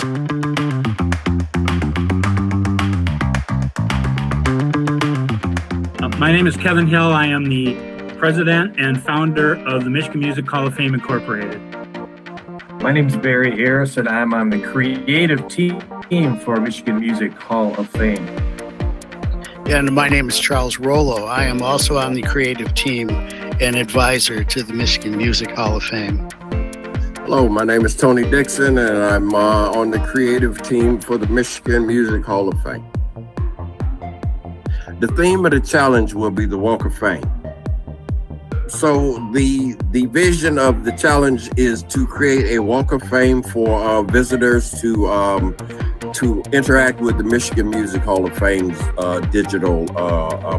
Uh, my name is Kevin Hill. I am the president and founder of the Michigan Music Hall of Fame Incorporated. My name is Barry Harris, and I'm on the creative team for Michigan Music Hall of Fame. And my name is Charles Rollo. I am also on the creative team and advisor to the Michigan Music Hall of Fame. Hello, my name is Tony Dixon, and I'm uh, on the creative team for the Michigan Music Hall of Fame. The theme of the challenge will be the Walk of Fame. So the the vision of the challenge is to create a Walk of Fame for uh, visitors to um, to interact with the Michigan Music Hall of Fame's uh, digital uh,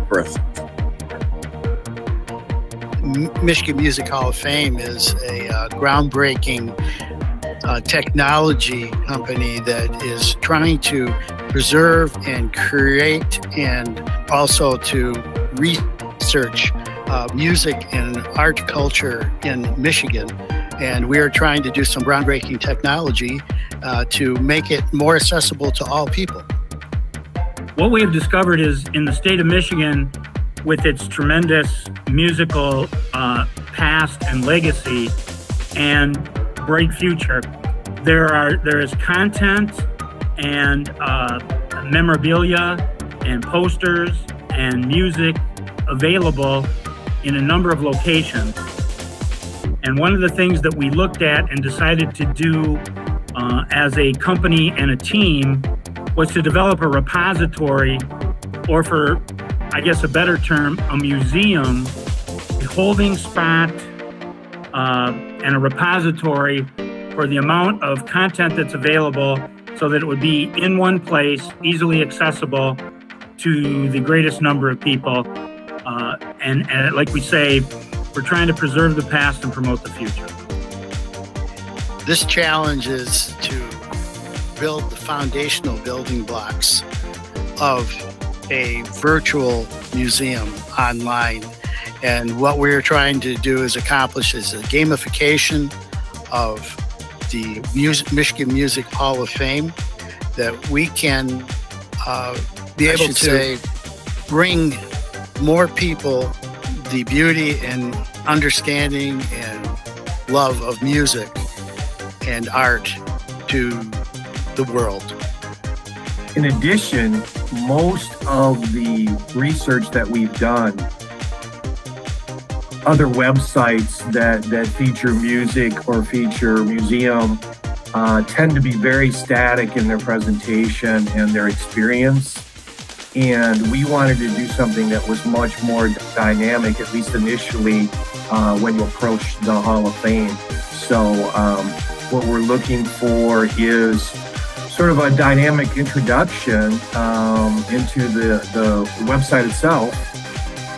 Michigan Music Hall of Fame is a uh, groundbreaking uh, technology company that is trying to preserve and create and also to research uh, music and art culture in Michigan. And we are trying to do some groundbreaking technology uh, to make it more accessible to all people. What we have discovered is in the state of Michigan, with its tremendous musical uh, past and legacy and bright future, there are there is content and uh, memorabilia and posters and music available in a number of locations. And one of the things that we looked at and decided to do uh, as a company and a team was to develop a repository, or for, I guess, a better term, a museum, a holding spot, uh, and a repository for the amount of content that's available so that it would be in one place, easily accessible to the greatest number of people. Uh, and, and like we say, we're trying to preserve the past and promote the future. This challenge is to build the foundational building blocks of a virtual museum online. And what we're trying to do is accomplish is a gamification of the music, Michigan Music Hall of Fame that we can uh, be able to say, bring more people the beauty and understanding and love of music and art to the world. In addition, most of the research that we've done, other websites that, that feature music or feature museum uh, tend to be very static in their presentation and their experience. And we wanted to do something that was much more dynamic, at least initially, uh, when you approach the Hall of Fame. So, um, what we're looking for is sort of a dynamic introduction um, into the, the website itself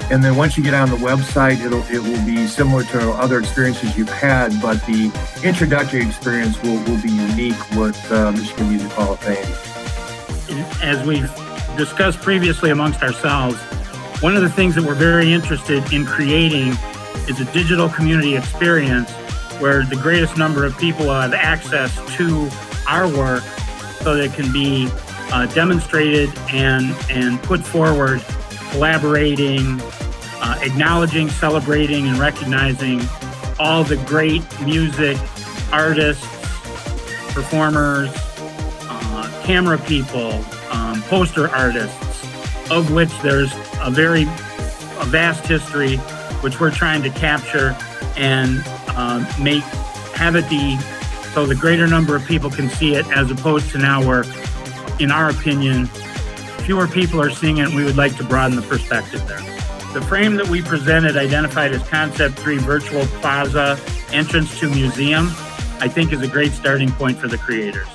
and then once you get on the website, it'll it will be similar to other experiences you've had, but the introductory experience will, will be unique with uh, Michigan Music Hall of Fame. As we've discussed previously amongst ourselves, one of the things that we're very interested in creating is a digital community experience where the greatest number of people have access to our work so that it can be uh, demonstrated and, and put forward collaborating, uh, acknowledging, celebrating, and recognizing all the great music artists, performers, uh, camera people, um, poster artists, of which there's a very a vast history, which we're trying to capture and uh, make have it be so the greater number of people can see it, as opposed to now where, in our opinion, fewer people are seeing it. And we would like to broaden the perspective there. The frame that we presented, identified as Concept 3 Virtual Plaza Entrance to Museum, I think is a great starting point for the creators.